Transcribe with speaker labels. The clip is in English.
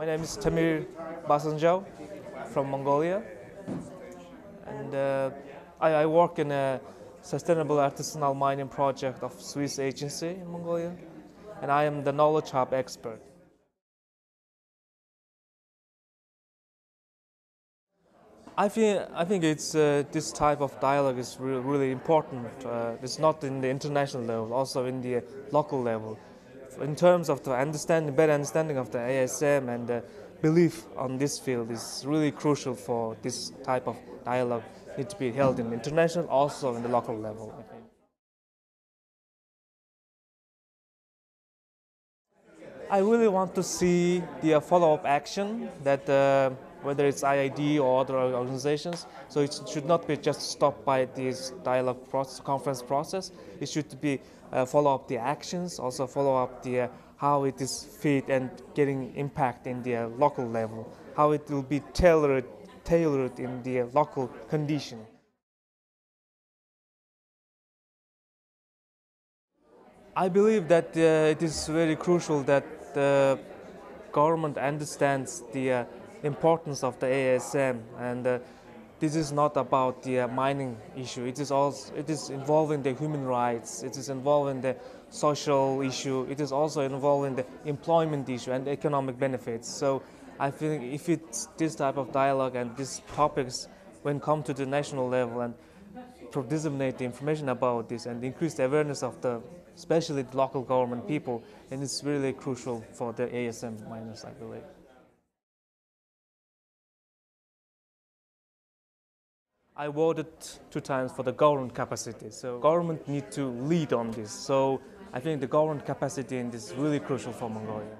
Speaker 1: My name is Tamir Baasanjav from Mongolia. And uh, I, I work in a sustainable artisanal mining project of Swiss agency in Mongolia. And I am the knowledge hub expert. I think I think it's uh, this type of dialogue is re really important. Uh, it's not in the international level, also in the local level. In terms of the understanding, better understanding of the ASM and the belief on this field is really crucial for this type of dialogue need to be held in international, also in the local level. I really want to see the follow-up action that uh, whether it's IIED or other organizations. So it should not be just stopped by this dialogue process, conference process. It should be uh, follow up the actions, also follow up the uh, how it is fit and getting impact in the uh, local level, how it will be tailored tailored in the local condition. I believe that uh, it is very crucial that the government understands the uh, importance of the ASM and uh, this is not about the uh, mining issue. It is also it is involving the human rights. It is involving the social issue. It is also involving the employment issue and economic benefits. So I think if it's this type of dialogue and these topics when come to the national level and disseminate the information about this and increase the awareness of the especially the local government people and it's really crucial for the ASM miners I believe. I voted two times for the government capacity. So government need to lead on this. So I think the government capacity in this is really crucial for Mongolia.